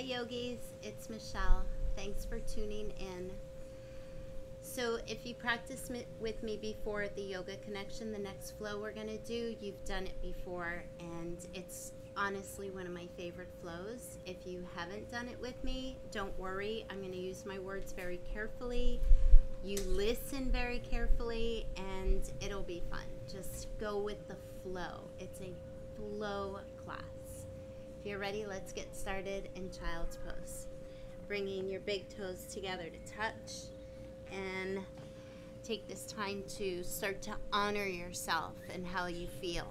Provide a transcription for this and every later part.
Hi yogis, it's Michelle. Thanks for tuning in. So if you practiced with me before the Yoga Connection, the next flow we're going to do, you've done it before and it's honestly one of my favorite flows. If you haven't done it with me, don't worry. I'm going to use my words very carefully. You listen very carefully and it'll be fun. Just go with the flow. It's a flow. If you're ready, let's get started in child's pose. Bringing your big toes together to touch and take this time to start to honor yourself and how you feel.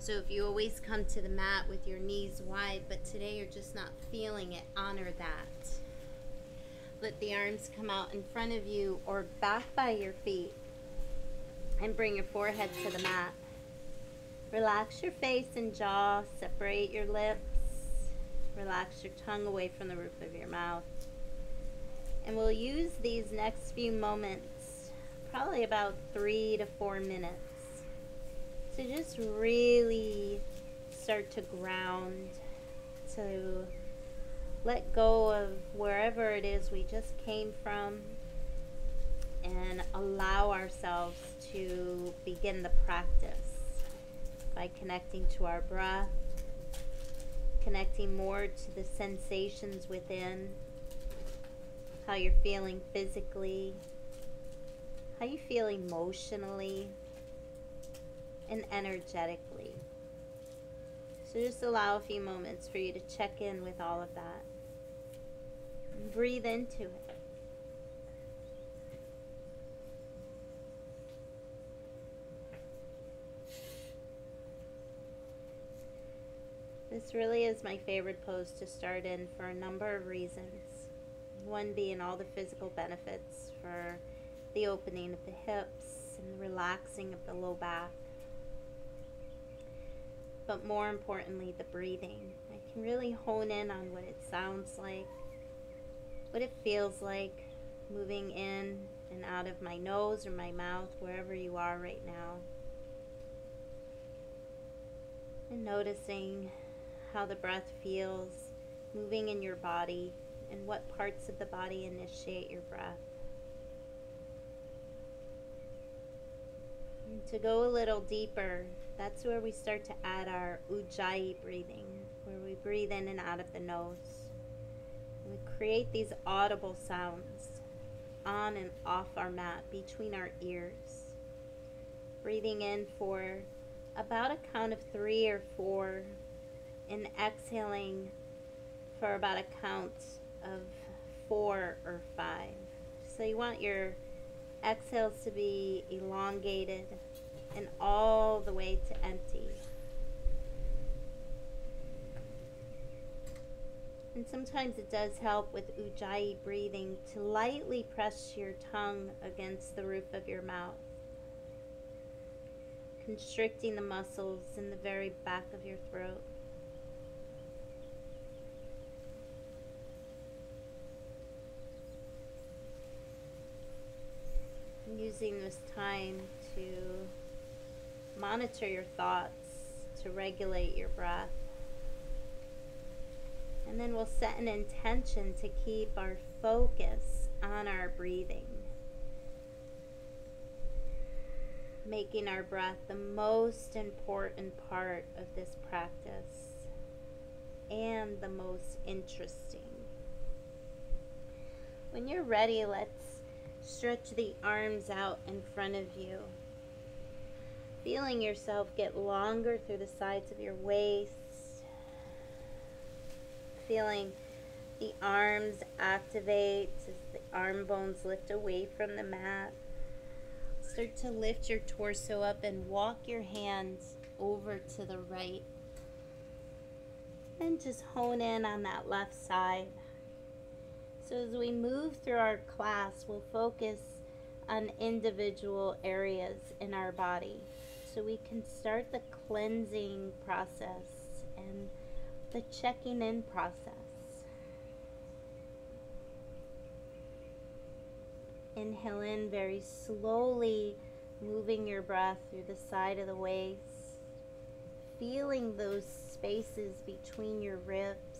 So if you always come to the mat with your knees wide, but today you're just not feeling it, honor that. Let the arms come out in front of you or back by your feet and bring your forehead to the mat. Relax your face and jaw, separate your lips, relax your tongue away from the roof of your mouth. And we'll use these next few moments, probably about three to four minutes, to just really start to ground, to let go of wherever it is we just came from, and allow ourselves to begin the practice by connecting to our breath, connecting more to the sensations within, how you're feeling physically, how you feel emotionally, and energetically. So just allow a few moments for you to check in with all of that. And breathe into it. This really is my favorite pose to start in for a number of reasons. One being all the physical benefits for the opening of the hips and the relaxing of the low back. But more importantly, the breathing. I can really hone in on what it sounds like, what it feels like moving in and out of my nose or my mouth, wherever you are right now. And noticing how the breath feels moving in your body and what parts of the body initiate your breath. And to go a little deeper, that's where we start to add our ujjayi breathing, where we breathe in and out of the nose. We create these audible sounds on and off our mat between our ears. Breathing in for about a count of three or four and exhaling for about a count of four or five. So you want your exhales to be elongated and all the way to empty. And sometimes it does help with ujjayi breathing to lightly press your tongue against the roof of your mouth, constricting the muscles in the very back of your throat. Using this time to monitor your thoughts, to regulate your breath. And then we'll set an intention to keep our focus on our breathing. Making our breath the most important part of this practice and the most interesting. When you're ready, let's Stretch the arms out in front of you. Feeling yourself get longer through the sides of your waist. Feeling the arms activate as the arm bones lift away from the mat. Start to lift your torso up and walk your hands over to the right. And just hone in on that left side. So as we move through our class, we'll focus on individual areas in our body. So we can start the cleansing process and the checking in process. Inhale in very slowly, moving your breath through the side of the waist, feeling those spaces between your ribs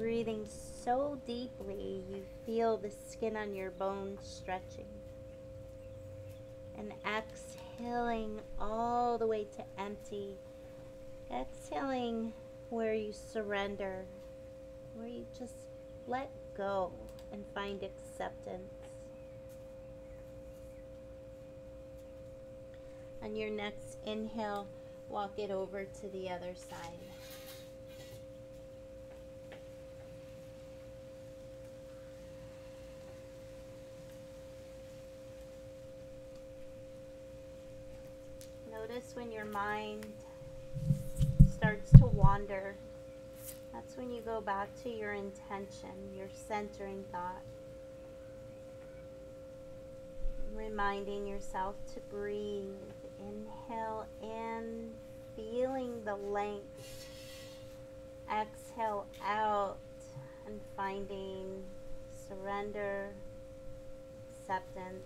breathing so deeply you feel the skin on your bones stretching. And exhaling all the way to empty. Exhaling where you surrender, where you just let go and find acceptance. On your next inhale, walk it over to the other side. Notice when your mind starts to wander. That's when you go back to your intention, your centering thought. Reminding yourself to breathe. Inhale in, feeling the length. Exhale out and finding surrender, acceptance,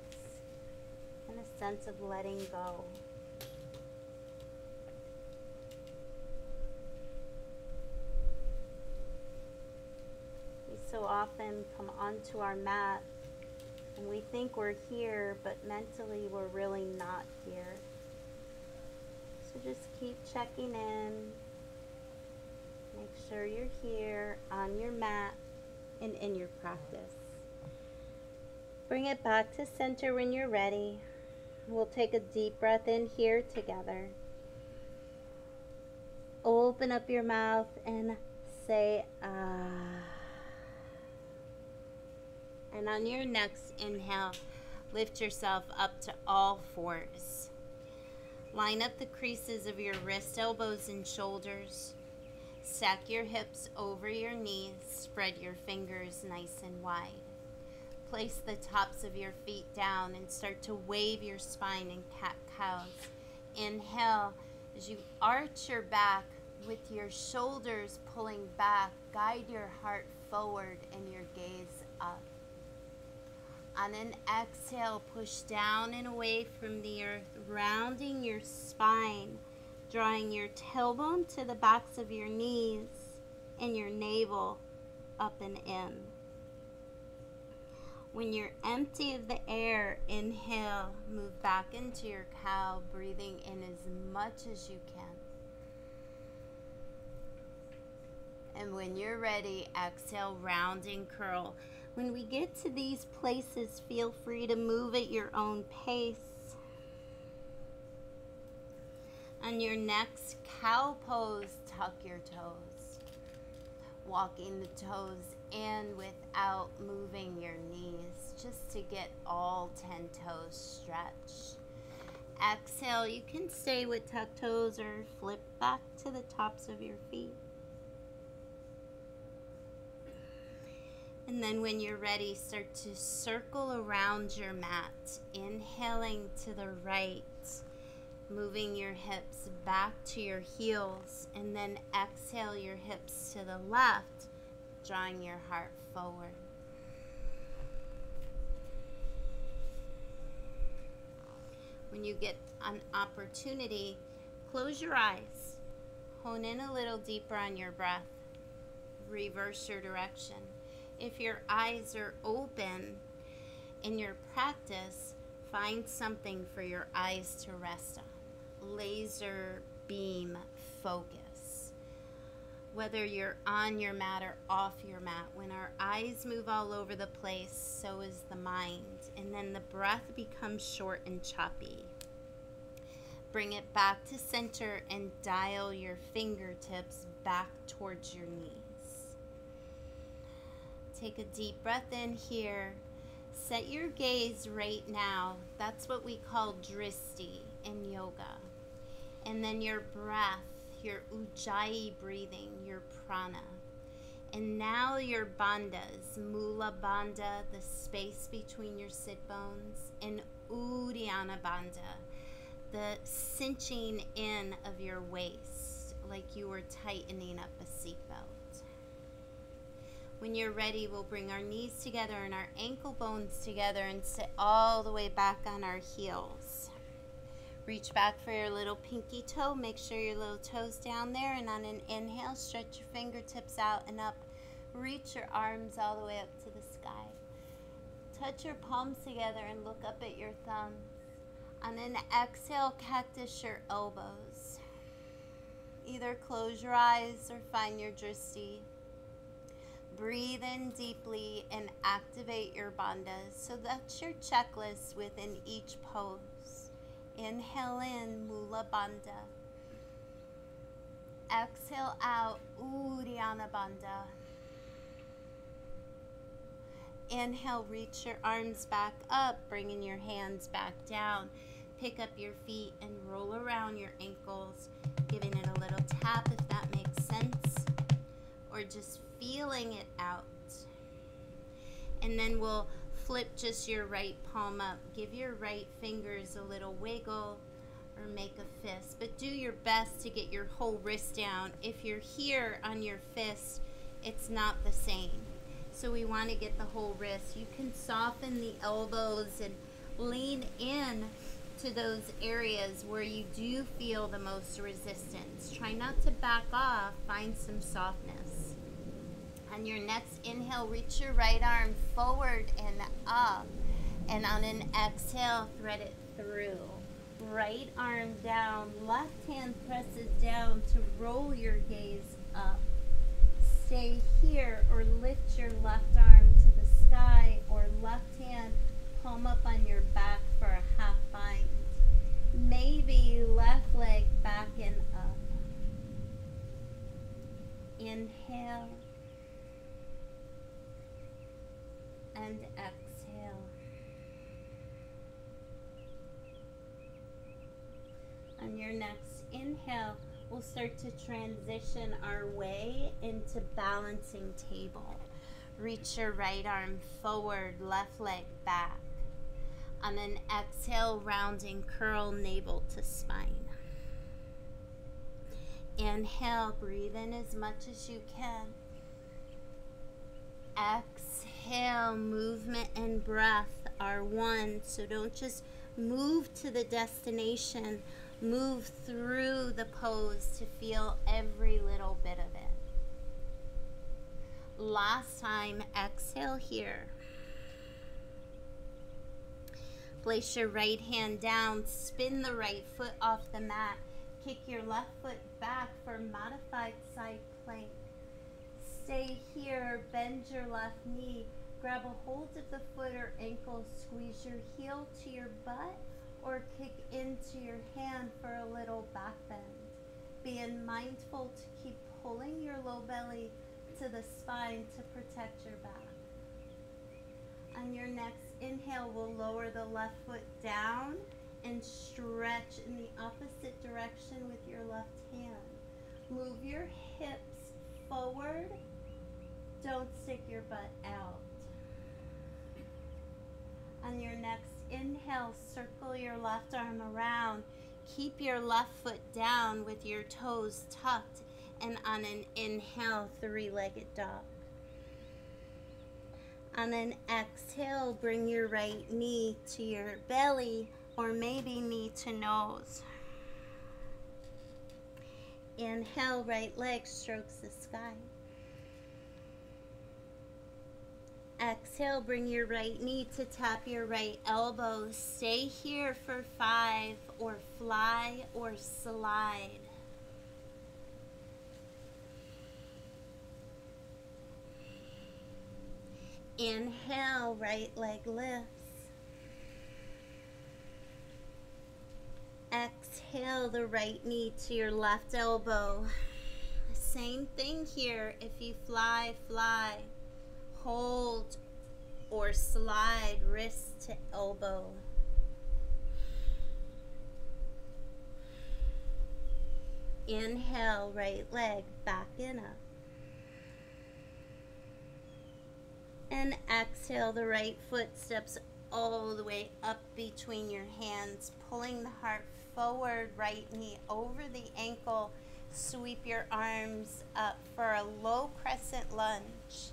and a sense of letting go. so often come onto our mat and we think we're here, but mentally we're really not here. So just keep checking in. Make sure you're here on your mat and in your practice. Bring it back to center when you're ready. We'll take a deep breath in here together. Open up your mouth and say, ah. And on your next inhale, lift yourself up to all fours. Line up the creases of your wrists, elbows, and shoulders. Stack your hips over your knees. Spread your fingers nice and wide. Place the tops of your feet down and start to wave your spine in cat cows. Inhale as you arch your back with your shoulders pulling back. Guide your heart forward and your gaze up. On an exhale, push down and away from the earth, rounding your spine, drawing your tailbone to the backs of your knees and your navel up and in. When you're empty of the air, inhale, move back into your cow, breathing in as much as you can. And when you're ready, exhale, round and curl. When we get to these places, feel free to move at your own pace. On your next cow pose, tuck your toes. Walking the toes in without moving your knees, just to get all 10 toes stretched. Exhale, you can stay with tucked toes or flip back to the tops of your feet. And then when you're ready, start to circle around your mat, inhaling to the right, moving your hips back to your heels, and then exhale your hips to the left, drawing your heart forward. When you get an opportunity, close your eyes, hone in a little deeper on your breath, reverse your direction if your eyes are open in your practice, find something for your eyes to rest on. Laser beam focus. Whether you're on your mat or off your mat, when our eyes move all over the place, so is the mind. And then the breath becomes short and choppy. Bring it back to center and dial your fingertips back towards your knees. Take a deep breath in here. Set your gaze right now. That's what we call drishti in yoga. And then your breath, your ujjayi breathing, your prana. And now your bandhas, mula bandha, the space between your sit bones, and uddiyana bandha, the cinching in of your waist, like you were tightening up a seatbelt. When you're ready, we'll bring our knees together and our ankle bones together and sit all the way back on our heels. Reach back for your little pinky toe. Make sure your little toe's down there. And on an inhale, stretch your fingertips out and up. Reach your arms all the way up to the sky. Touch your palms together and look up at your thumbs. On an exhale, cactus your elbows. Either close your eyes or find your drishti. Breathe in deeply and activate your bandhas. So that's your checklist within each pose. Inhale in Mula Bandha. Exhale out Uddiyana Bandha. Inhale, reach your arms back up, bringing your hands back down. Pick up your feet and roll around your ankles, giving it a little tap if that makes sense, or just feeling it out. And then we'll flip just your right palm up. Give your right fingers a little wiggle or make a fist, but do your best to get your whole wrist down. If you're here on your fist, it's not the same. So we want to get the whole wrist. You can soften the elbows and lean in to those areas where you do feel the most resistance. Try not to back off, find some softness. On your next inhale, reach your right arm forward and up. And on an exhale, thread it through. Right arm down, left hand presses down to roll your gaze up. Stay here or lift your left arm to the sky or left hand palm up on your back for a half bind. Maybe left leg back and up. Inhale and exhale. On your next inhale, we'll start to transition our way into balancing table. Reach your right arm forward, left leg back. On an exhale, rounding curl navel to spine. Inhale, breathe in as much as you can. Exhale, movement and breath are one, so don't just move to the destination, move through the pose to feel every little bit of it. Last time, exhale here. Place your right hand down, spin the right foot off the mat, kick your left foot back for modified side plank. Stay here, bend your left knee, grab a hold of the foot or ankle, squeeze your heel to your butt or kick into your hand for a little back bend. Being mindful to keep pulling your low belly to the spine to protect your back. On your next inhale, we'll lower the left foot down and stretch in the opposite direction with your left hand. Move your hips forward. Don't stick your butt out. On your next inhale, circle your left arm around. Keep your left foot down with your toes tucked. And on an inhale, three-legged dog. On an exhale, bring your right knee to your belly or maybe knee to nose. Inhale, right leg strokes the sky. Exhale, bring your right knee to tap your right elbow. Stay here for five or fly or slide. Inhale, right leg lifts. Exhale the right knee to your left elbow. Same thing here. If you fly, fly. Hold or slide wrist to elbow. Inhale, right leg back and up. And exhale, the right foot steps all the way up between your hands, pulling the heart forward, right knee over the ankle. Sweep your arms up for a low crescent lunge.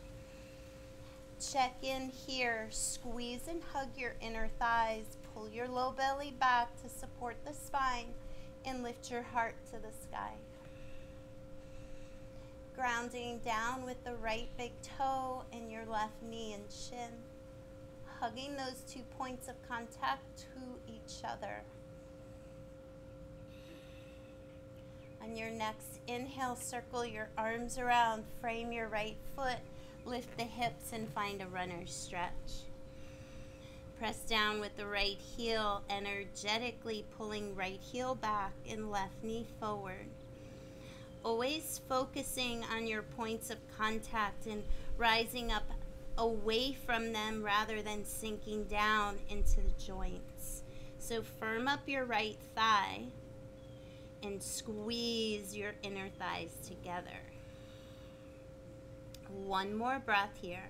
Check in here, squeeze and hug your inner thighs. Pull your low belly back to support the spine and lift your heart to the sky. grounding down with the right big toe and your left knee and shin. Hugging those two points of contact to each other. On your next inhale, circle your arms around, frame your right foot, lift the hips, and find a runner's stretch. Press down with the right heel, energetically pulling right heel back and left knee forward. Always focusing on your points of contact and rising up away from them rather than sinking down into the joints. So firm up your right thigh and squeeze your inner thighs together. One more breath here.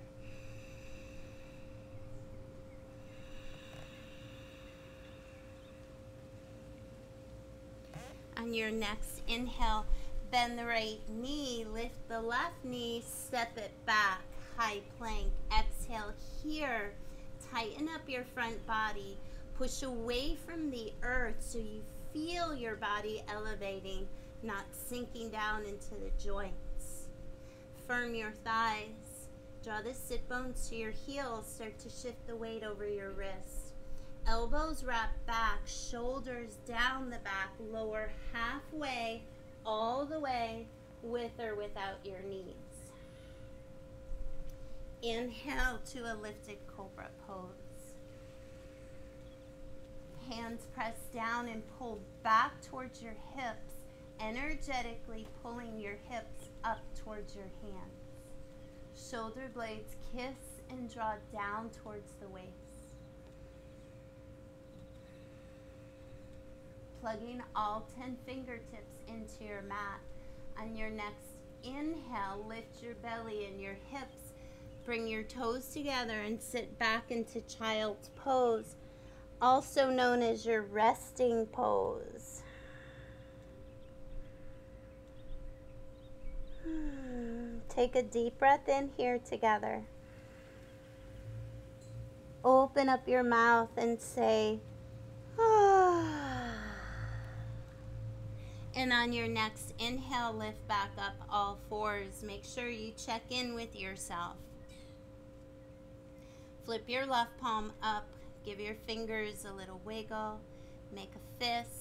On your next inhale, bend the right knee, lift the left knee, step it back, high plank. Exhale here, tighten up your front body, push away from the earth so you feel your body elevating, not sinking down into the joints. Firm your thighs. Draw the sit bones to your heels. Start to shift the weight over your wrists. Elbows wrap back, shoulders down the back, lower halfway, all the way, with or without your knees. Inhale to a lifted cobra pose hands press down and pull back towards your hips, energetically pulling your hips up towards your hands. Shoulder blades kiss and draw down towards the waist. Plugging all 10 fingertips into your mat. On your next inhale, lift your belly and your hips. Bring your toes together and sit back into child's pose also known as your resting pose. Take a deep breath in here together. Open up your mouth and say, ah. And on your next inhale, lift back up all fours. Make sure you check in with yourself. Flip your left palm up Give your fingers a little wiggle. Make a fist.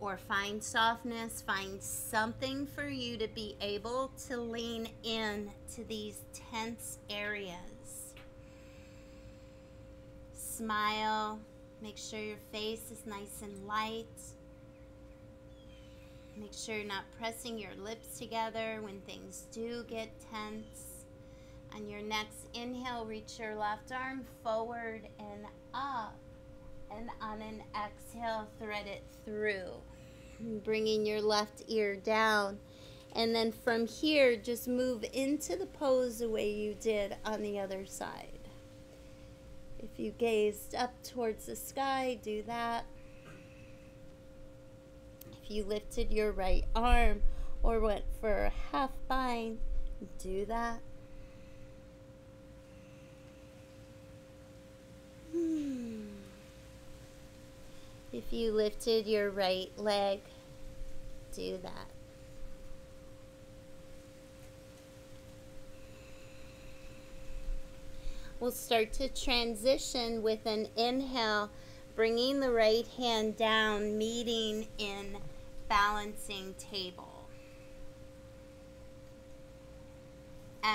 Or find softness. Find something for you to be able to lean in to these tense areas. Smile. Make sure your face is nice and light. Make sure you're not pressing your lips together when things do get tense. On your next inhale, reach your left arm forward and up. And on an exhale, thread it through, bringing your left ear down. And then from here, just move into the pose the way you did on the other side. If you gazed up towards the sky, do that. If you lifted your right arm or went for a half bind, do that. Hmm. If you lifted your right leg, do that. We'll start to transition with an inhale, bringing the right hand down, meeting in balancing table.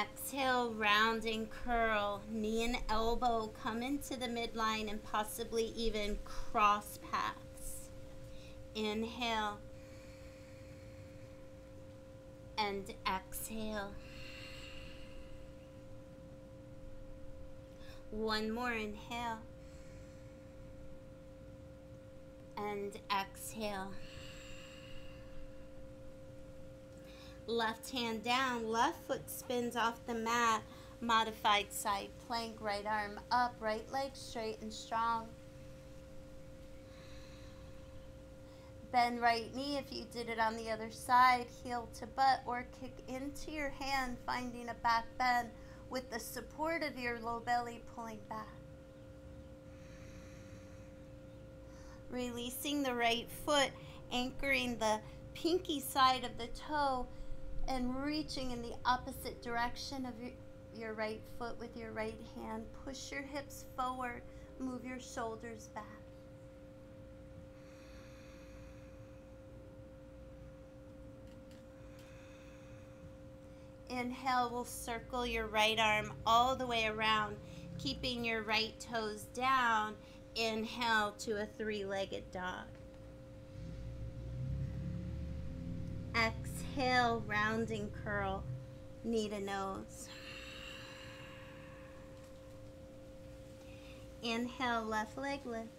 Exhale, round and curl. Knee and elbow come into the midline and possibly even cross paths. Inhale. And exhale. One more inhale. And exhale. Left hand down, left foot spins off the mat, modified side plank, right arm up, right leg straight and strong. Bend right knee if you did it on the other side, heel to butt, or kick into your hand, finding a back bend with the support of your low belly pulling back. Releasing the right foot, anchoring the pinky side of the toe And reaching in the opposite direction of your, your right foot with your right hand. Push your hips forward. Move your shoulders back. Inhale, we'll circle your right arm all the way around, keeping your right toes down. Inhale to a three legged dog. Exhale, rounding curl, knee to nose. Inhale, left leg lifts.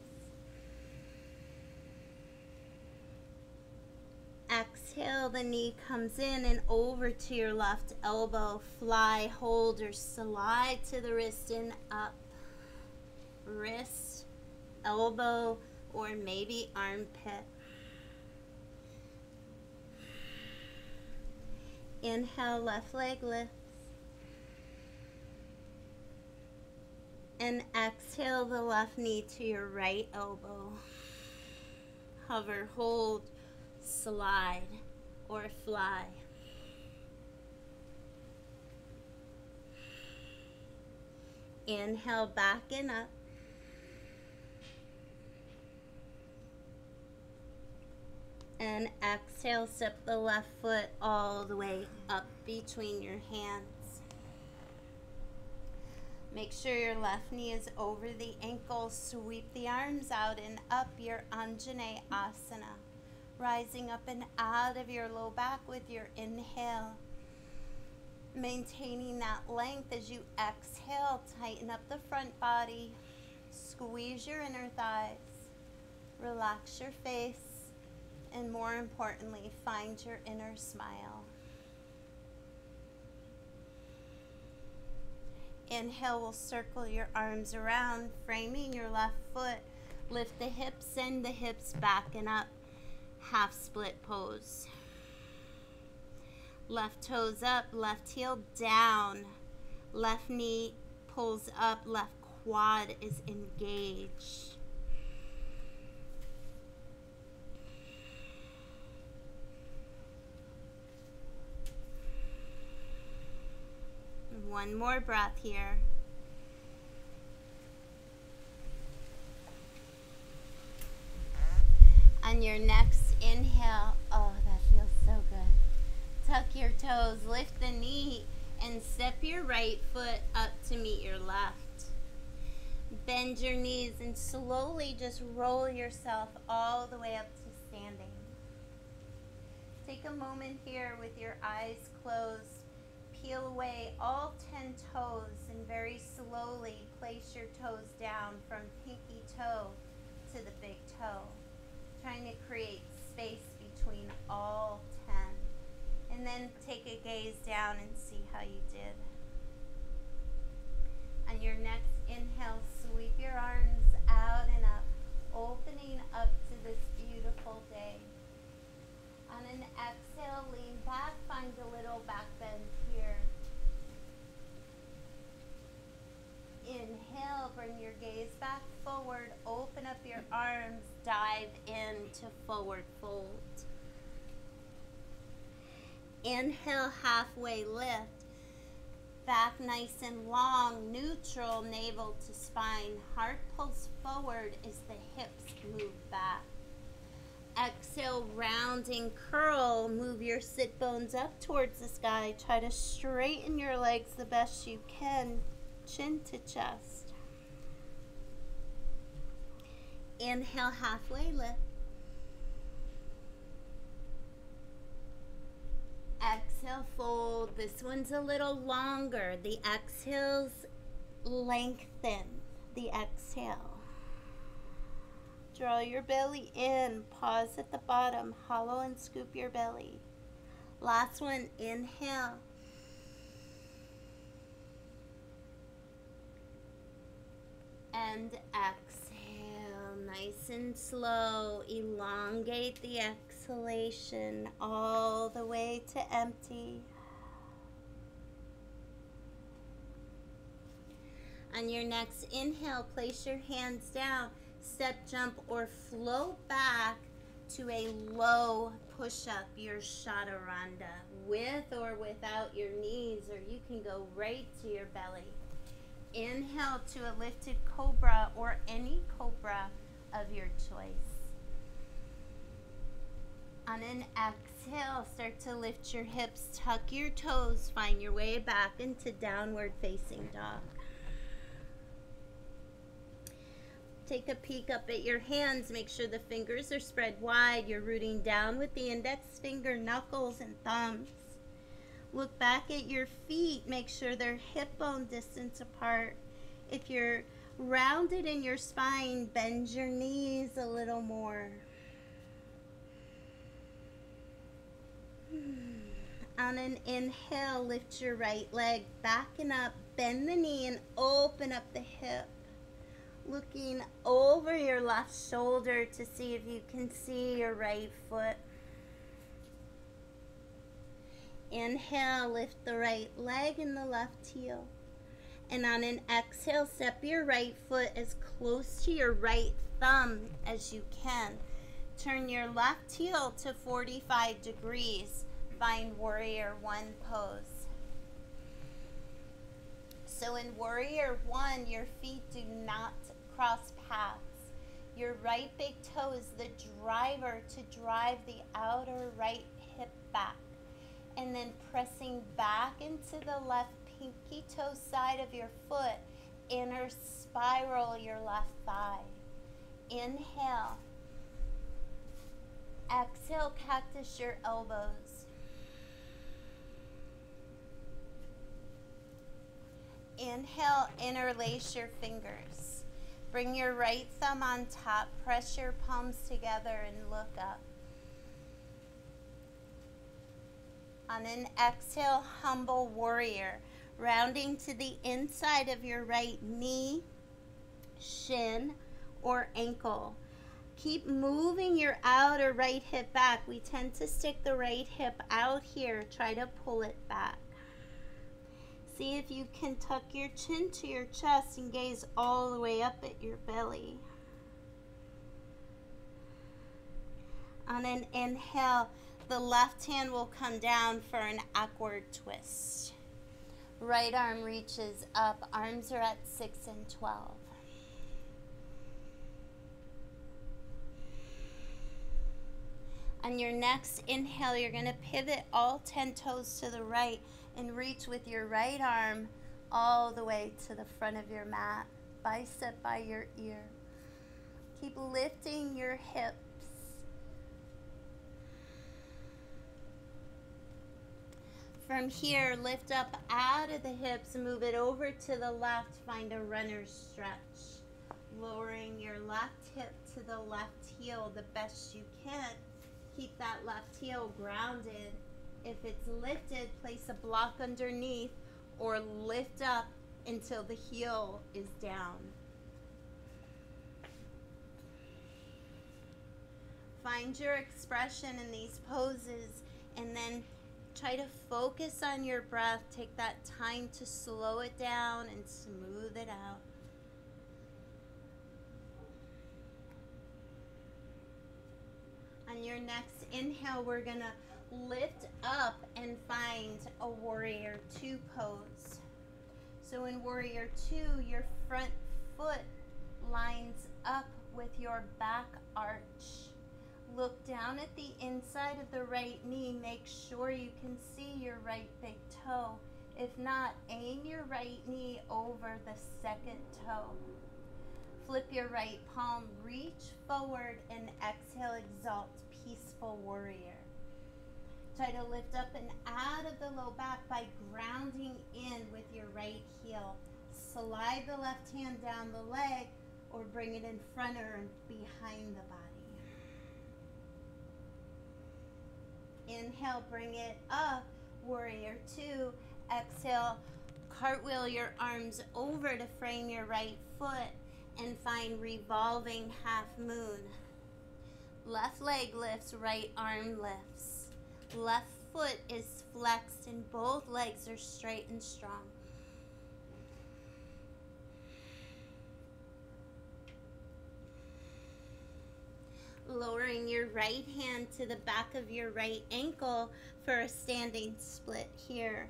Exhale, the knee comes in and over to your left elbow. Fly, hold, or slide to the wrist and up. Wrist, elbow, or maybe armpit. Inhale, left leg lifts. And exhale the left knee to your right elbow. Hover, hold, slide, or fly. Inhale back and up. And exhale, step the left foot all the way up between your hands. Make sure your left knee is over the ankle. Sweep the arms out and up your Anjane Asana. Rising up and out of your low back with your inhale. Maintaining that length as you exhale. Tighten up the front body. Squeeze your inner thighs. Relax your face and more importantly, find your inner smile. Inhale, we'll circle your arms around, framing your left foot. Lift the hips, send the hips back and up. Half split pose. Left toes up, left heel down. Left knee pulls up, left quad is engaged. One more breath here. On your next inhale, oh, that feels so good. Tuck your toes, lift the knee, and step your right foot up to meet your left. Bend your knees and slowly just roll yourself all the way up to standing. Take a moment here with your eyes closed peel away all 10 toes and very slowly place your toes down from pinky toe to the big toe, trying to create space between all 10. And then take a gaze down and see how you did. On your next inhale, sweep your arms out and up, opening up to this beautiful day. On an exhale, lean back, find a little back bend here. Inhale, bring your gaze back forward, open up your arms, dive into forward fold. Inhale, halfway lift. Back nice and long, neutral, navel to spine. Heart pulls forward as the hips move back. Exhale, rounding curl. Move your sit bones up towards the sky. Try to straighten your legs the best you can, chin to chest. Inhale, halfway lift. Exhale, fold. This one's a little longer. The exhales lengthen. The exhale. Draw your belly in. Pause at the bottom. Hollow and scoop your belly. Last one, inhale. And exhale. Nice and slow. Elongate the exhalation all the way to empty. On your next inhale, place your hands down step, jump, or float back to a low push up, your chaturanga, with or without your knees, or you can go right to your belly. Inhale to a lifted cobra or any cobra of your choice. On an exhale, start to lift your hips, tuck your toes, find your way back into downward facing dog. Take a peek up at your hands. Make sure the fingers are spread wide. You're rooting down with the index finger, knuckles, and thumbs. Look back at your feet. Make sure they're hip bone distance apart. If you're rounded in your spine, bend your knees a little more. On an inhale, lift your right leg back and up, bend the knee and open up the hip looking over your left shoulder to see if you can see your right foot. Inhale, lift the right leg and the left heel. And on an exhale, step your right foot as close to your right thumb as you can. Turn your left heel to 45 degrees. Find warrior one pose. So in warrior one, your feet do not cross paths. Your right big toe is the driver to drive the outer right hip back. And then pressing back into the left pinky toe side of your foot, inner spiral your left thigh. Inhale. Exhale, cactus your elbows. Inhale, interlace your fingers. Bring your right thumb on top, press your palms together and look up. On an exhale, humble warrior, rounding to the inside of your right knee, shin, or ankle. Keep moving your outer right hip back. We tend to stick the right hip out here. Try to pull it back. See if you can tuck your chin to your chest and gaze all the way up at your belly. On an inhale, the left hand will come down for an awkward twist. Right arm reaches up, arms are at 6 and 12. On your next inhale, you're going to pivot all 10 toes to the right and reach with your right arm all the way to the front of your mat, bicep by your ear. Keep lifting your hips. From here, lift up out of the hips, move it over to the left, find a runner's stretch. Lowering your left hip to the left heel the best you can. Keep that left heel grounded if it's lifted, place a block underneath or lift up until the heel is down. Find your expression in these poses and then try to focus on your breath. Take that time to slow it down and smooth it out. On your next inhale, we're going to lift up and find a warrior two pose. So in warrior two, your front foot lines up with your back arch. Look down at the inside of the right knee. Make sure you can see your right big toe. If not, aim your right knee over the second toe. Flip your right palm, reach forward, and exhale, exalt, peaceful warrior. Try to lift up and out of the low back by grounding in with your right heel. Slide the left hand down the leg or bring it in front or behind the body. Inhale, bring it up, warrior two. Exhale, cartwheel your arms over to frame your right foot and find revolving half moon. Left leg lifts, right arm lifts. Left foot is flexed and both legs are straight and strong. Lowering your right hand to the back of your right ankle for a standing split here.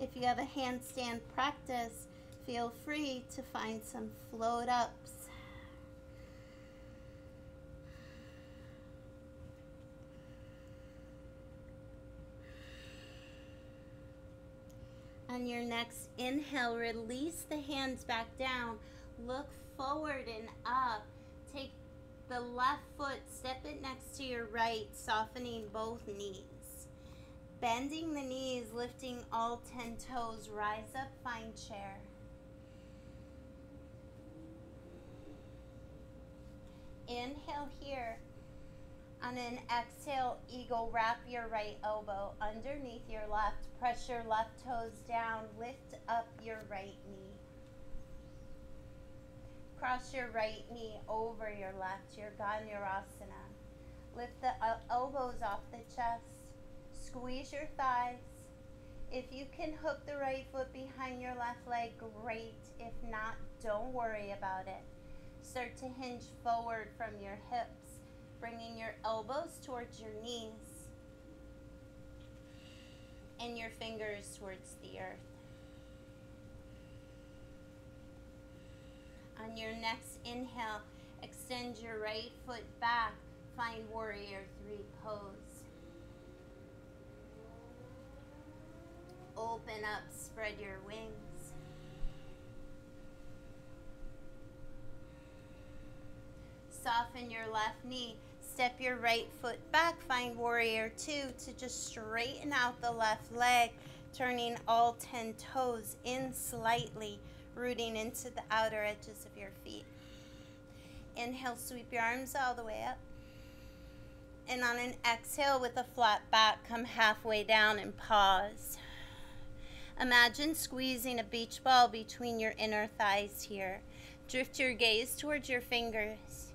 If you have a handstand practice, feel free to find some float ups. On your next inhale, release the hands back down. Look forward and up. Take the left foot, step it next to your right, softening both knees. Bending the knees, lifting all 10 toes. Rise up, find chair. Inhale here. On an exhale, eagle, wrap your right elbow underneath your left. Press your left toes down. Lift up your right knee. Cross your right knee over your left, your Garudasana. Lift the uh, elbows off the chest. Squeeze your thighs. If you can hook the right foot behind your left leg, great. If not, don't worry about it. Start to hinge forward from your hips, bringing your elbows towards your knees and your fingers towards the earth. On your next inhale, extend your right foot back. Find warrior three pose. Open up, spread your wings. Soften your left knee. Step your right foot back. Find warrior two to just straighten out the left leg, turning all 10 toes in slightly rooting into the outer edges of your feet. Inhale, sweep your arms all the way up. And on an exhale with a flat back, come halfway down and pause. Imagine squeezing a beach ball between your inner thighs here. Drift your gaze towards your fingers.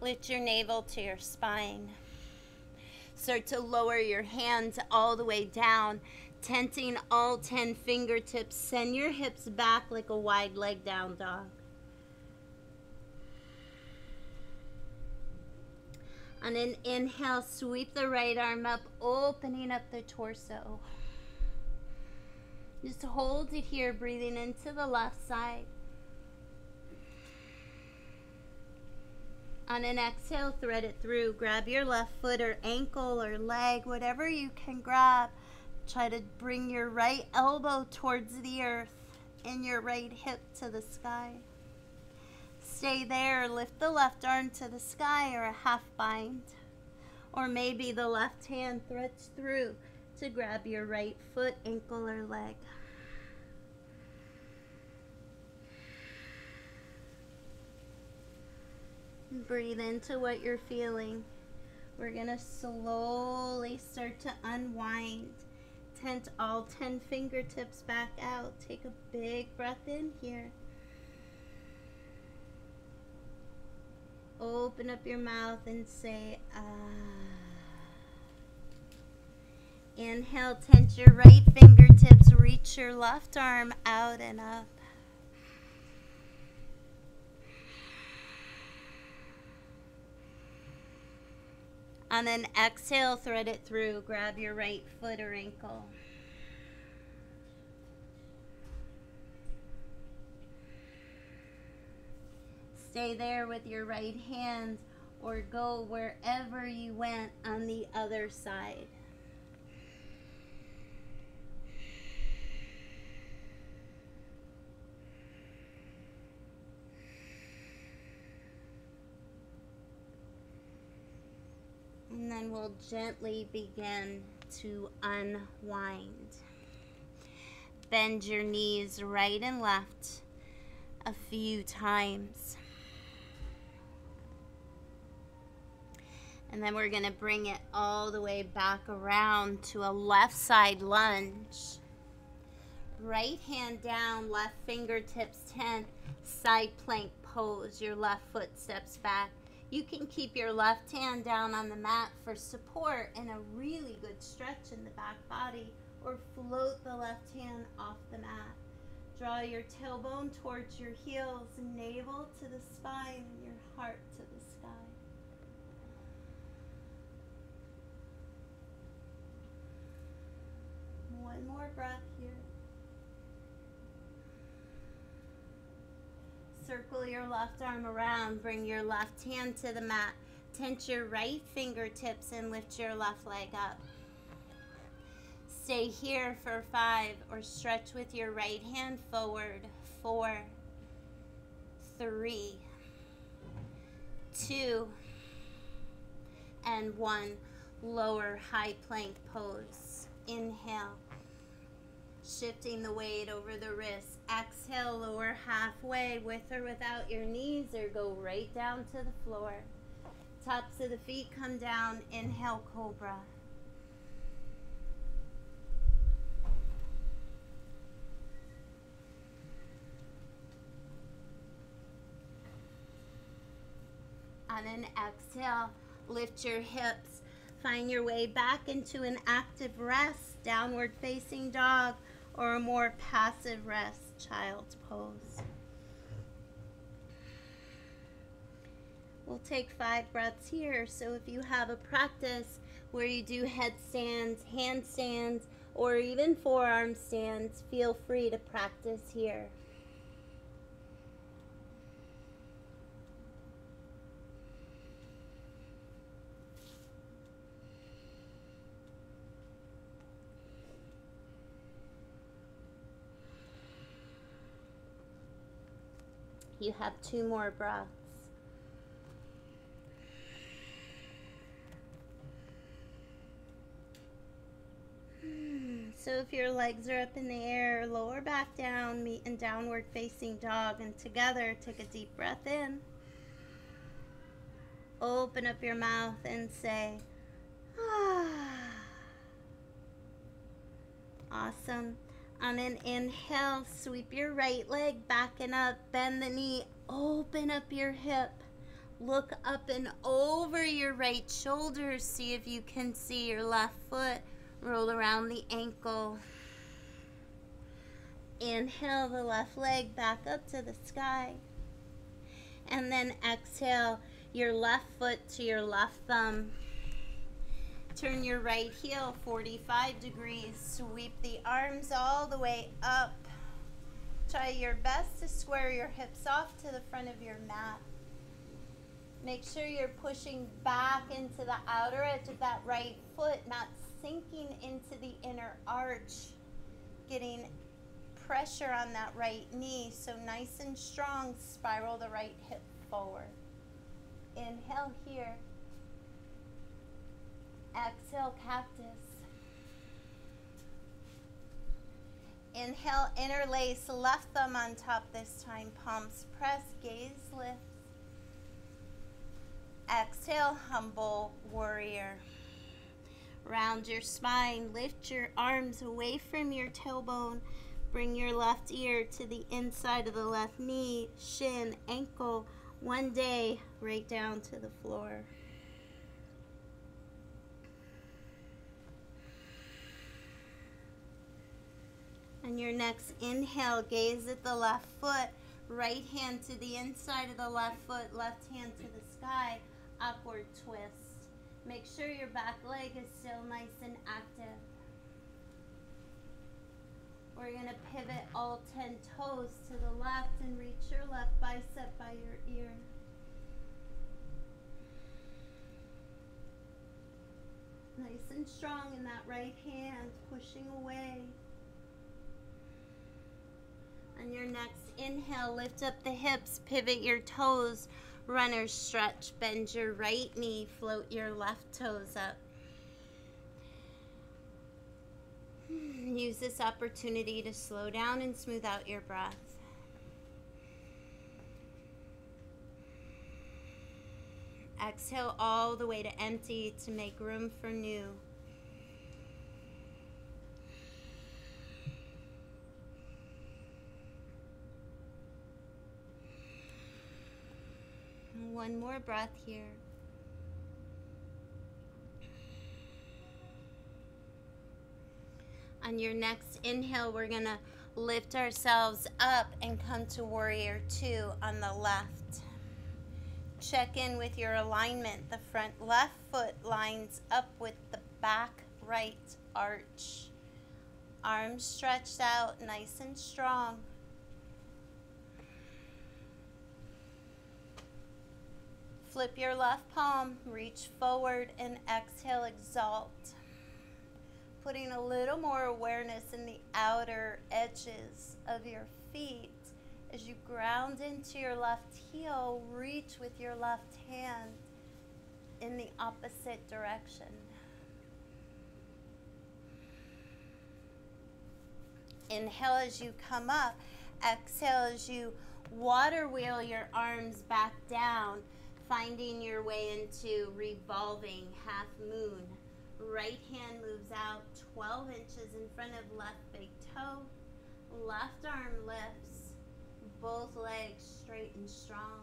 Lift your navel to your spine. Start to lower your hands all the way down tenting all 10 fingertips. Send your hips back like a wide leg down dog. On an inhale, sweep the right arm up, opening up the torso. Just hold it here, breathing into the left side. On an exhale, thread it through. Grab your left foot or ankle or leg, whatever you can grab. Try to bring your right elbow towards the earth and your right hip to the sky. Stay there. Lift the left arm to the sky or a half bind. Or maybe the left hand threads through to grab your right foot, ankle, or leg. Breathe into what you're feeling. We're going to slowly start to unwind tent all 10 fingertips back out. Take a big breath in here. Open up your mouth and say, ah. Inhale, tense your right fingertips, reach your left arm out and up. On an exhale, thread it through. Grab your right foot or ankle. Stay there with your right hand or go wherever you went on the other side. And then we'll gently begin to unwind. Bend your knees right and left a few times. And then we're going to bring it all the way back around to a left side lunge. Right hand down, left fingertips 10, side plank pose. Your left foot steps back. You can keep your left hand down on the mat for support and a really good stretch in the back body or float the left hand off the mat. Draw your tailbone towards your heels, navel to the spine, and your heart to the sky. One more breath here. Circle your left arm around. Bring your left hand to the mat. Tense your right fingertips and lift your left leg up. Stay here for five or stretch with your right hand forward. Four, three, two, and one. Lower high plank pose. Inhale. Shifting the weight over the wrists. Exhale, lower halfway with or without your knees or go right down to the floor. Tops of the feet come down. Inhale, cobra. On an exhale, lift your hips. Find your way back into an active rest, downward facing dog, or a more passive rest, child's pose. We'll take five breaths here. So if you have a practice where you do headstands, handstands, or even forearm stands, feel free to practice here. You have two more breaths. So if your legs are up in the air, lower back down, meet in downward facing dog, and together take a deep breath in. Open up your mouth and say, ah. Awesome. On an inhale, sweep your right leg back and up, bend the knee, open up your hip. Look up and over your right shoulder. See if you can see your left foot. Roll around the ankle. Inhale the left leg back up to the sky. And then exhale your left foot to your left thumb. Turn your right heel 45 degrees. Sweep the arms all the way up. Try your best to square your hips off to the front of your mat. Make sure you're pushing back into the outer edge of that right foot, not sinking into the inner arch. Getting pressure on that right knee. So nice and strong, spiral the right hip forward. Inhale here. Exhale, cactus. Inhale, interlace, left thumb on top this time. Palms press, gaze lift. Exhale, humble warrior. Round your spine, lift your arms away from your tailbone. Bring your left ear to the inside of the left knee, shin, ankle. One day, right down to the floor. On your next inhale, gaze at the left foot, right hand to the inside of the left foot, left hand to the sky, upward twist. Make sure your back leg is still nice and active. We're going to pivot all 10 toes to the left and reach your left bicep by your ear. Nice and strong in that right hand, pushing away. On your next inhale, lift up the hips, pivot your toes, runner stretch. Bend your right knee, float your left toes up. Use this opportunity to slow down and smooth out your breath. Exhale all the way to empty to make room for new. One more breath here. On your next inhale, we're going to lift ourselves up and come to warrior two on the left. Check in with your alignment. The front left foot lines up with the back right arch. Arms stretched out nice and strong. Flip your left palm, reach forward, and exhale, exalt. Putting a little more awareness in the outer edges of your feet as you ground into your left heel, reach with your left hand in the opposite direction. Inhale as you come up, exhale as you water wheel your arms back down finding your way into revolving half moon. Right hand moves out 12 inches in front of left big toe. Left arm lifts, both legs straight and strong.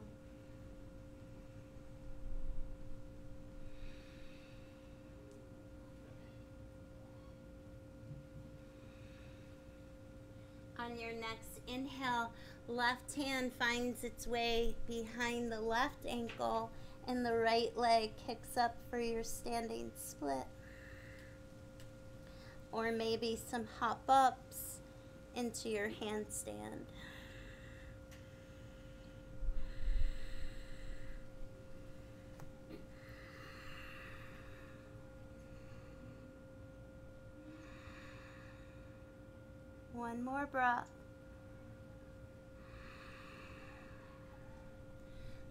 On your next inhale, left hand finds its way behind the left ankle and the right leg kicks up for your standing split. Or maybe some hop ups into your handstand. One more breath.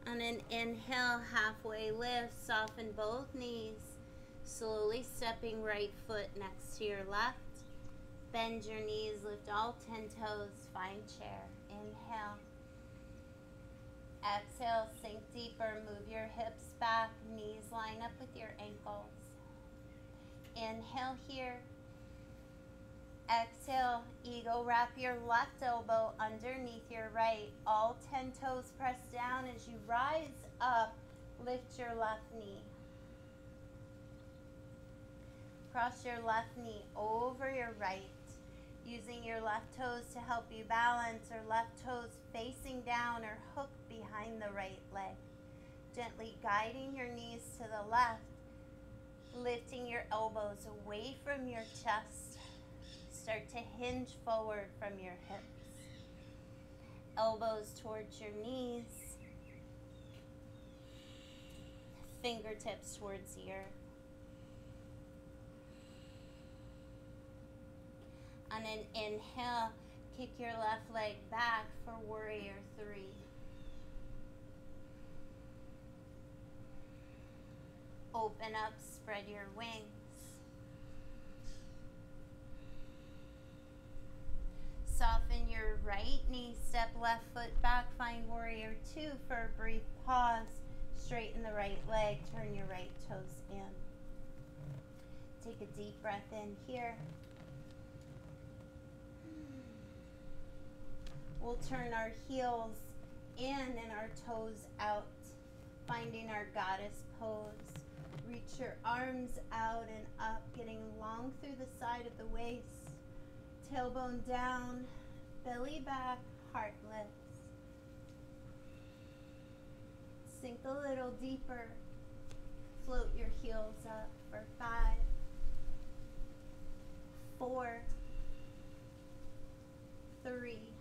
On an inhale, halfway lift, soften both knees. Slowly stepping right foot next to your left. Bend your knees, lift all 10 toes, find chair. Inhale. Exhale, sink deeper, move your hips back, knees line up with your ankles. Inhale here. Exhale, eagle wrap your left elbow underneath your right. All 10 toes press down as you rise up. Lift your left knee. Cross your left knee over your right. Using your left toes to help you balance or left toes facing down or hooked behind the right leg. Gently guiding your knees to the left. Lifting your elbows away from your chest start to hinge forward from your hips. Elbows towards your knees. Fingertips towards ear. On an inhale, kick your left leg back for warrior three. Open up, spread your wings. Soften your right knee, step left foot back, find warrior two for a brief pause. Straighten the right leg, turn your right toes in. Take a deep breath in here. We'll turn our heels in and our toes out, finding our goddess pose. Reach your arms out and up, getting long through the side of the waist tailbone down, belly back, heart lifts. Sink a little deeper. Float your heels up for five, four, three,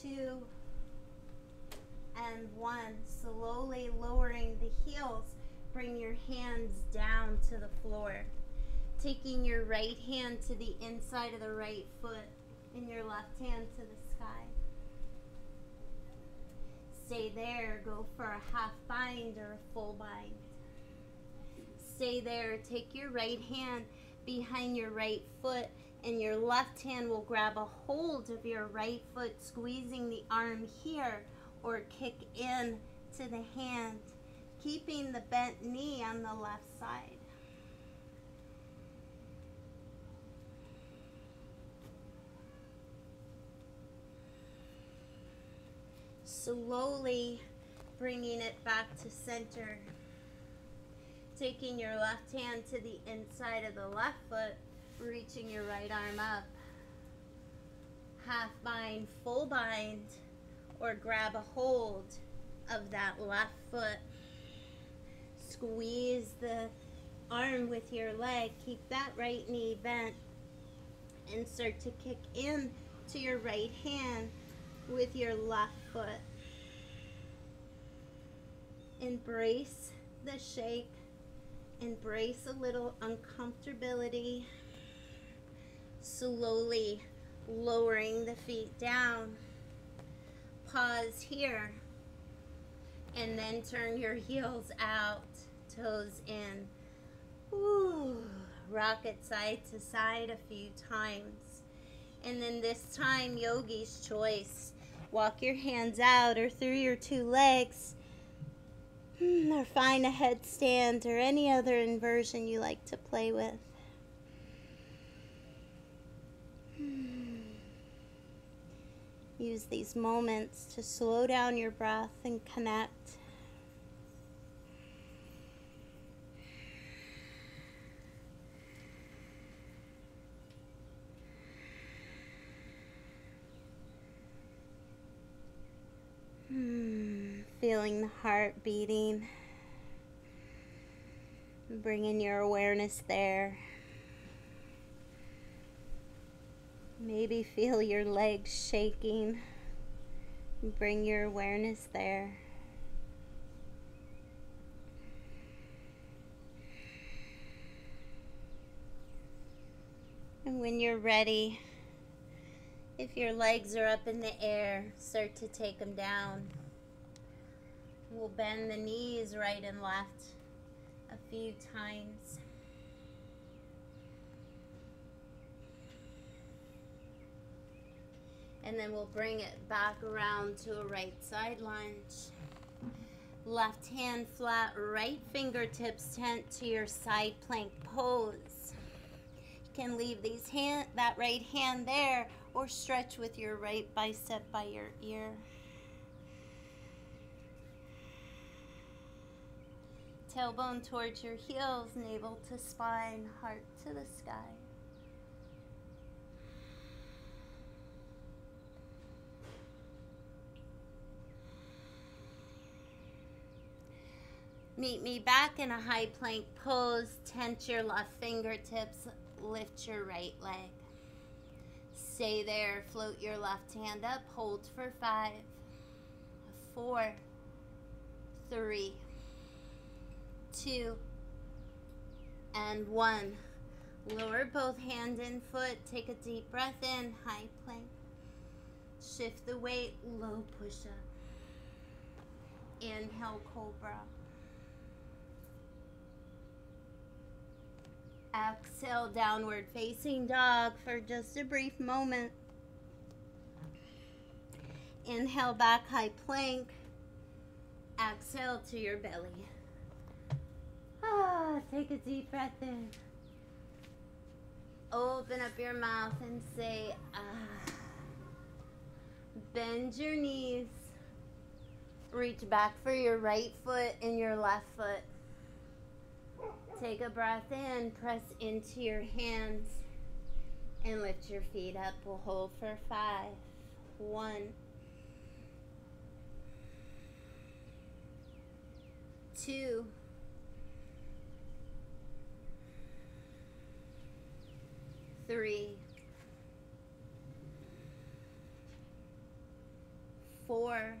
two, and one. Slowly lowering the heels, bring your hands down to the floor taking your right hand to the inside of the right foot and your left hand to the sky. Stay there, go for a half bind or a full bind. Stay there, take your right hand behind your right foot and your left hand will grab a hold of your right foot, squeezing the arm here or kick in to the hand, keeping the bent knee on the left side. Slowly bringing it back to center. Taking your left hand to the inside of the left foot, reaching your right arm up. Half bind, full bind, or grab a hold of that left foot. Squeeze the arm with your leg. Keep that right knee bent and start to kick in to your right hand with your left foot. Embrace the shake. Embrace a little uncomfortability. Slowly lowering the feet down. Pause here. And then turn your heels out, toes in. Ooh, rock it side to side a few times. And then this time, yogi's choice. Walk your hands out or through your two legs. Hmm, or find a headstand or any other inversion you like to play with. Hmm. Use these moments to slow down your breath and connect. Feeling the heart beating. Bringing your awareness there. Maybe feel your legs shaking. Bring your awareness there. And when you're ready, if your legs are up in the air, start to take them down. We'll bend the knees right and left a few times. And then we'll bring it back around to a right side lunge. Left hand flat, right fingertips tent to your side plank pose. You can leave these hand that right hand there or stretch with your right bicep by your ear. Tailbone towards your heels, navel to spine, heart to the sky. Meet me back in a high plank pose. Tense your left fingertips. Lift your right leg. Stay there. Float your left hand up. Hold for five, four, three, two, and one. Lower both hand and foot. Take a deep breath in, high plank. Shift the weight, low push up. Inhale, cobra. Exhale, downward facing dog for just a brief moment. Inhale, back high plank. Exhale to your belly. Ah, take a deep breath in. Open up your mouth and say, ah. Bend your knees. Reach back for your right foot and your left foot. Take a breath in, press into your hands, and lift your feet up. We'll hold for five. One, two, three, four,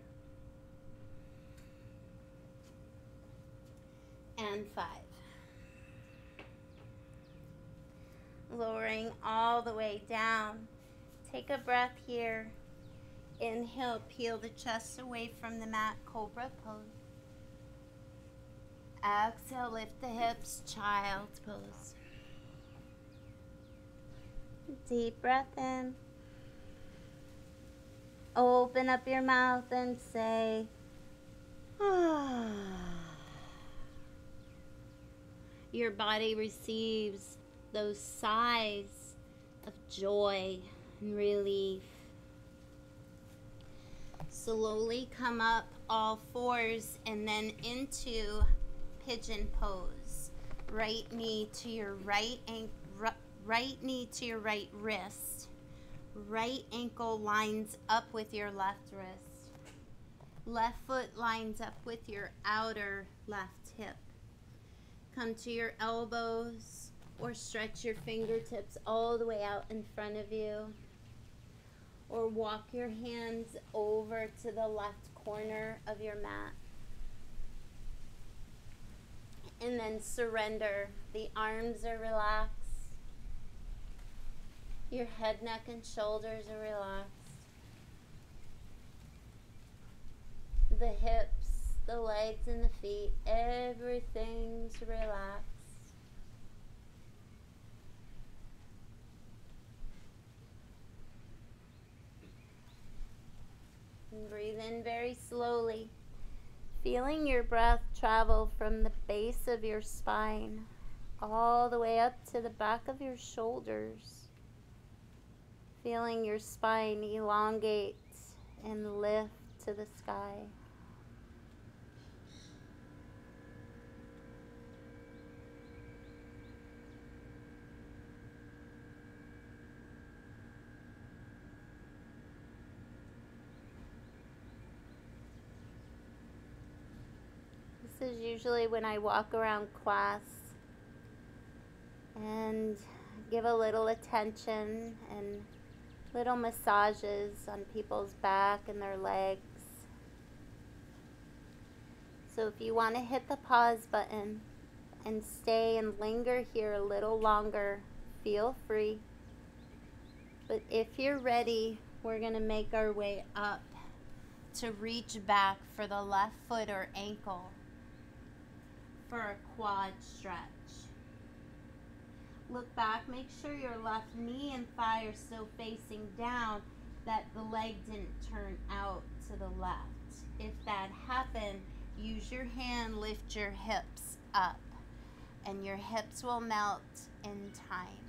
and five. Lowering all the way down. Take a breath here. Inhale, peel the chest away from the mat, cobra pose. Exhale, lift the hips, child's pose. Deep breath in. Open up your mouth and say, ah. Your body receives those sighs of joy and relief. Slowly come up all fours and then into pigeon pose. Right knee to your right ankle right knee to your right wrist. Right ankle lines up with your left wrist. Left foot lines up with your outer left hip. come to your elbows or stretch your fingertips all the way out in front of you. Or walk your hands over to the left corner of your mat. And then surrender. The arms are relaxed. Your head, neck, and shoulders are relaxed. The hips, the legs, and the feet, everything's relaxed. Breathe in very slowly, feeling your breath travel from the base of your spine all the way up to the back of your shoulders. Feeling your spine elongate and lift to the sky. This is usually when I walk around class and give a little attention and little massages on people's back and their legs. So if you want to hit the pause button and stay and linger here a little longer, feel free. But if you're ready, we're going to make our way up to reach back for the left foot or ankle for a quad stretch. Look back, make sure your left knee and thigh are still facing down, that the leg didn't turn out to the left. If that happened, use your hand, lift your hips up, and your hips will melt in time.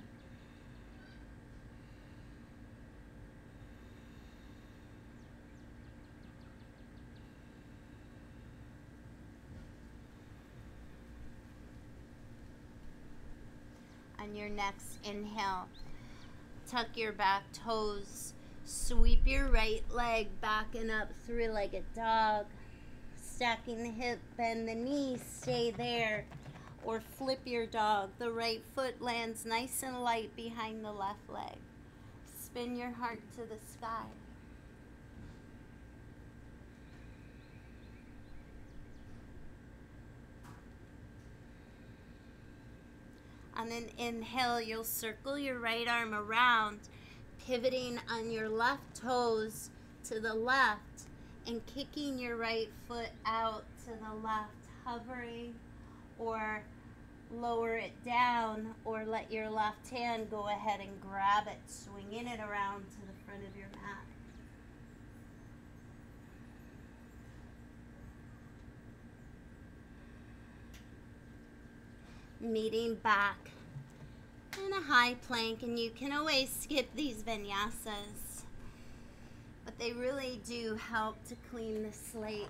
On your next inhale. Tuck your back toes. Sweep your right leg back and up, three legged dog. Stacking the hip, bend the knee, stay there. Or flip your dog. The right foot lands nice and light behind the left leg. Spin your heart to the sky. On an inhale, you'll circle your right arm around, pivoting on your left toes to the left and kicking your right foot out to the left, hovering or lower it down or let your left hand go ahead and grab it, swinging it around to the front of your mat. Meeting back in a high plank and you can always skip these vinyasas but they really do help to clean the slate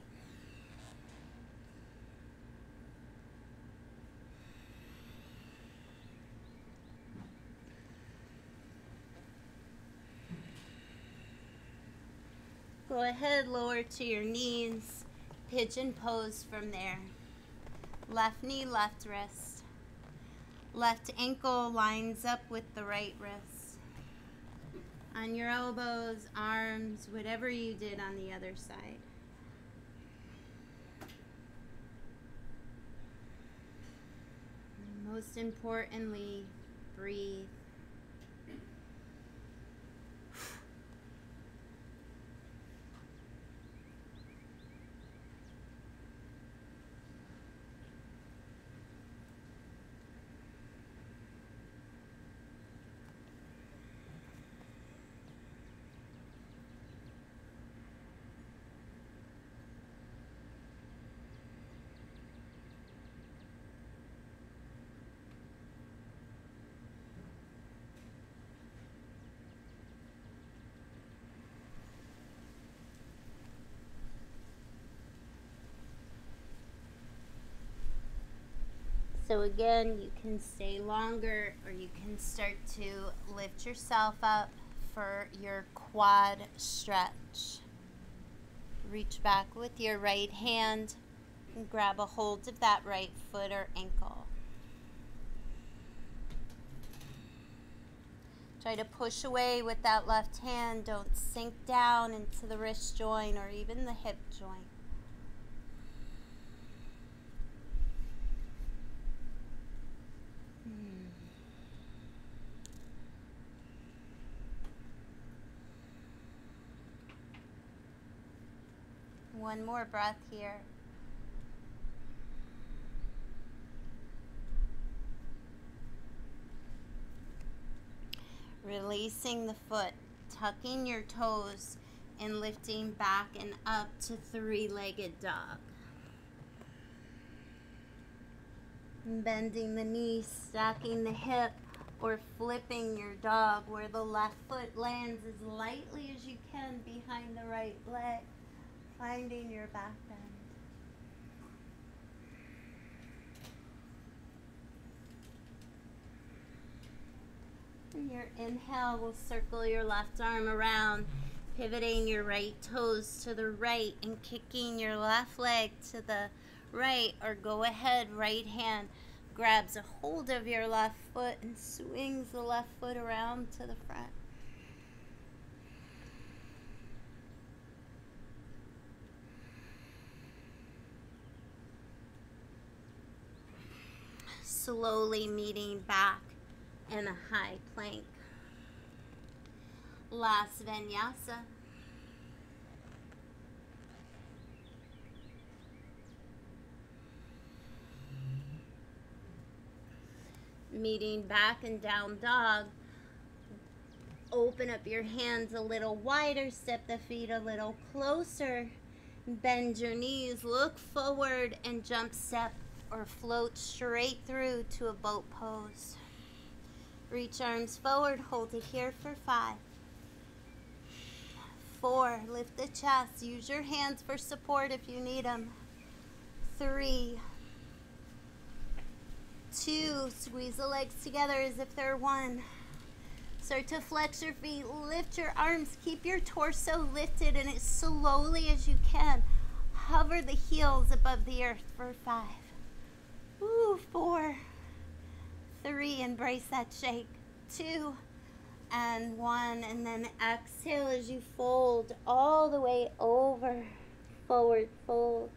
Go ahead, lower to your knees, pigeon pose from there. Left knee, left wrist. Left ankle lines up with the right wrist. On your elbows, arms, whatever you did on the other side. Most importantly, breathe. So again, you can stay longer or you can start to lift yourself up for your quad stretch. Reach back with your right hand and grab a hold of that right foot or ankle. Try to push away with that left hand. Don't sink down into the wrist joint or even the hip joint. One more breath here. Releasing the foot, tucking your toes, and lifting back and up to three legged dog. Bending the knee, stacking the hip, or flipping your dog where the left foot lands as lightly as you can behind the right leg, finding your back bend. your inhale will circle your left arm around, pivoting your right toes to the right and kicking your left leg to the right, or go ahead, right hand grabs a hold of your left foot and swings the left foot around to the front. Slowly meeting back in a high plank. Last vinyasa. Meeting back and down dog. Open up your hands a little wider, step the feet a little closer. Bend your knees, look forward and jump step or float straight through to a boat pose. Reach arms forward, hold it here for five. Four, lift the chest. Use your hands for support if you need them. Three, two, squeeze the legs together as if they're one. Start to flex your feet, lift your arms, keep your torso lifted and as slowly as you can. Hover the heels above the earth for five. Ooh, four three, embrace that shake, two, and one, and then exhale as you fold all the way over, forward fold.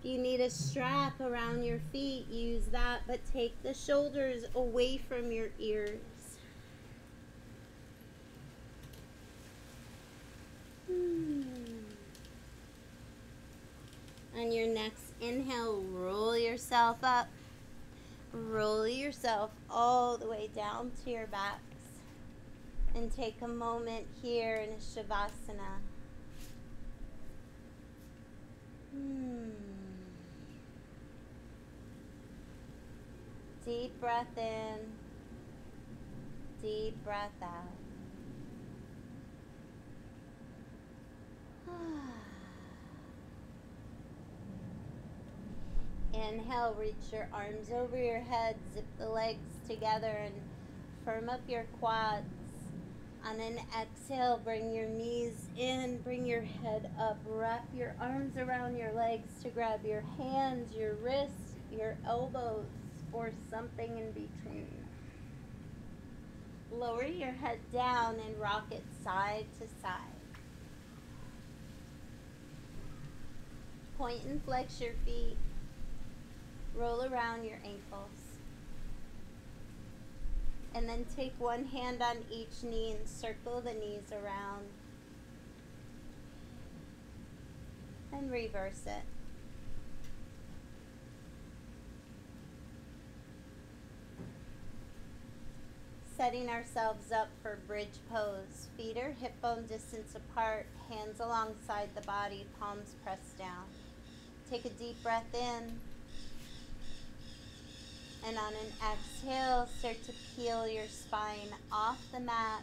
If you need a strap around your feet, use that, but take the shoulders away from your ears. Hmm. On your next inhale, roll yourself up. Roll yourself all the way down to your backs and take a moment here in Shavasana. Hmm. Deep breath in, deep breath out. Inhale, reach your arms over your head, zip the legs together, and firm up your quads. On an exhale, bring your knees in, bring your head up, wrap your arms around your legs to grab your hands, your wrists, your elbows, or something in between. Lower your head down and rock it side to side. Point and flex your feet. Roll around your ankles. And then take one hand on each knee and circle the knees around. And reverse it. Setting ourselves up for bridge pose. Feet are hip bone distance apart, hands alongside the body, palms pressed down. Take a deep breath in. And on an exhale, start to peel your spine off the mat,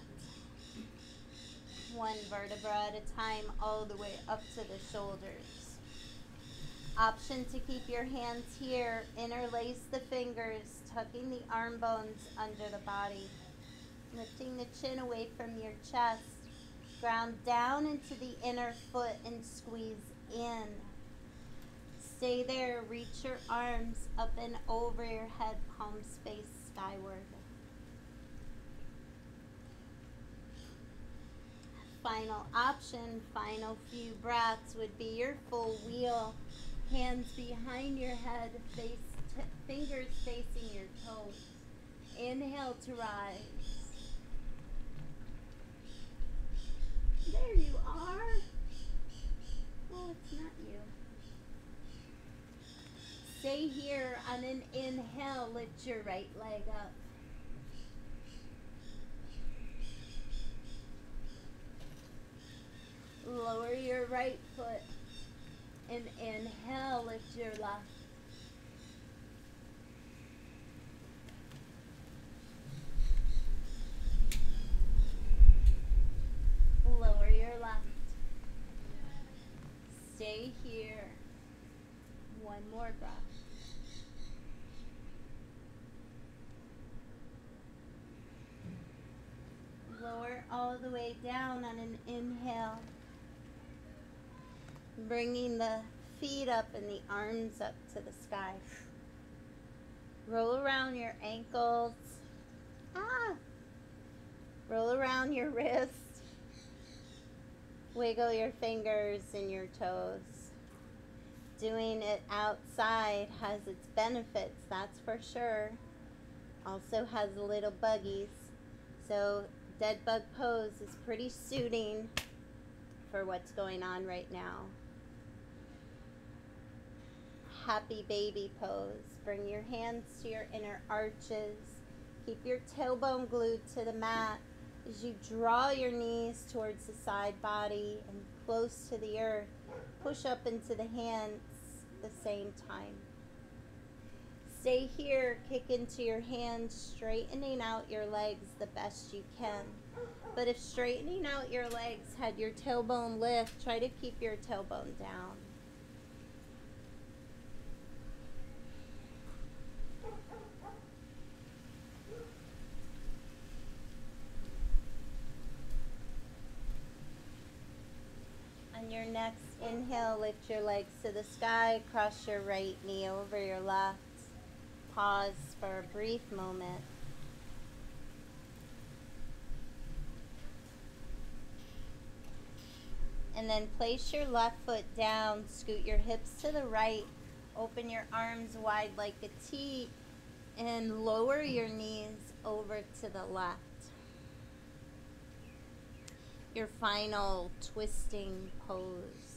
one vertebra at a time, all the way up to the shoulders. Option to keep your hands here, interlace the fingers, tucking the arm bones under the body, lifting the chin away from your chest, ground down into the inner foot and squeeze in. Stay there. Reach your arms up and over your head, palm space skyward. Final option, final few breaths would be your full wheel. Hands behind your head, face fingers facing your toes. Inhale to rise. There you are. Oh, it's not you. Stay here on an inhale, lift your right leg up. Lower your right foot and inhale, lift your left. Lower your left. Stay here. One more breath. Lower all way down on an inhale. Bringing the feet up and the arms up to the sky. Roll around your ankles. Ah! Roll around your wrists. Wiggle your fingers and your toes. Doing it outside has its benefits, that's for sure. Also has little buggies. So, dead bug pose is pretty suiting for what's going on right now. Happy baby pose. Bring your hands to your inner arches. Keep your tailbone glued to the mat as you draw your knees towards the side body and close to the earth. Push up into the hands the same time. Stay here, kick into your hands, straightening out your legs the best you can. But if straightening out your legs had your tailbone lift, try to keep your tailbone down. On your next inhale, lift your legs to the sky, cross your right knee over your left. Pause for a brief moment. And then place your left foot down, scoot your hips to the right, open your arms wide like a T, and lower your knees over to the left. Your final twisting pose.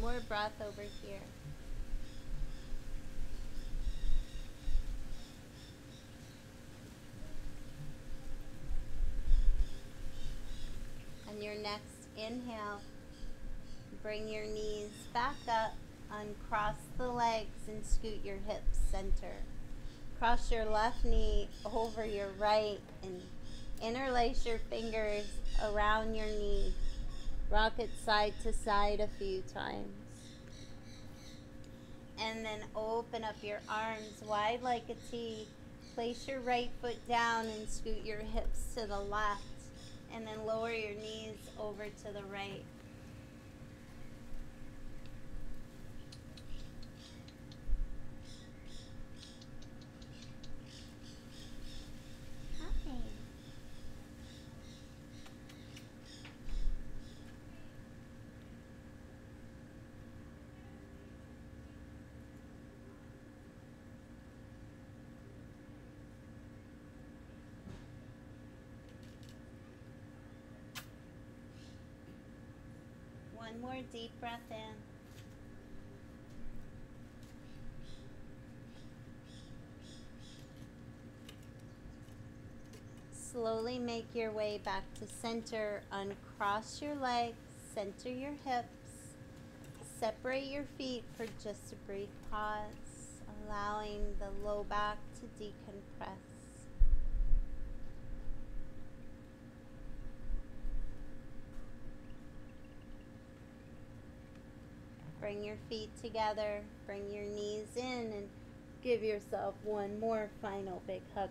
More breath over here. On your next inhale, bring your knees back up, uncross the legs, and scoot your hips center. Cross your left knee over your right and interlace your fingers around your knee. Rock it side to side a few times. And then open up your arms wide like a T. Place your right foot down and scoot your hips to the left. And then lower your knees over to the right. Hi. One more deep breath in. Slowly make your way back to center. Uncross your legs, center your hips, separate your feet for just a brief pause, allowing the low back to decompress. Bring your feet together, bring your knees in, and Give yourself one more final big hug.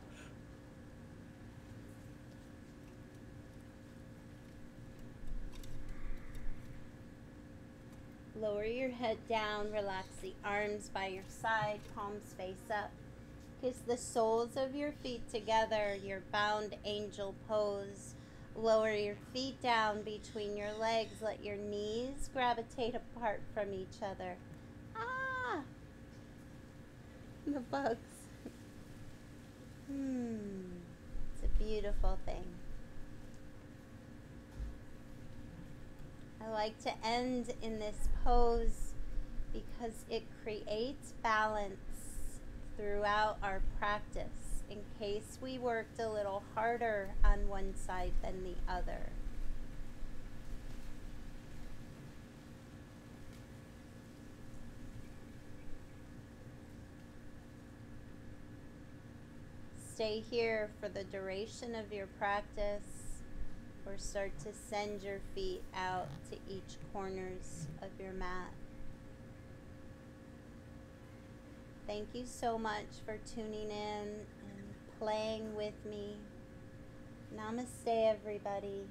Lower your head down, relax the arms by your side, palms face up. Kiss the soles of your feet together, your bound angel pose. Lower your feet down between your legs, let your knees gravitate apart from each other. Ah! The bugs. Hmm, it's a beautiful thing. I like to end in this pose because it creates balance throughout our practice in case we worked a little harder on one side than the other. Stay here for the duration of your practice or start to send your feet out to each corners of your mat. Thank you so much for tuning in playing with me. Namaste, everybody.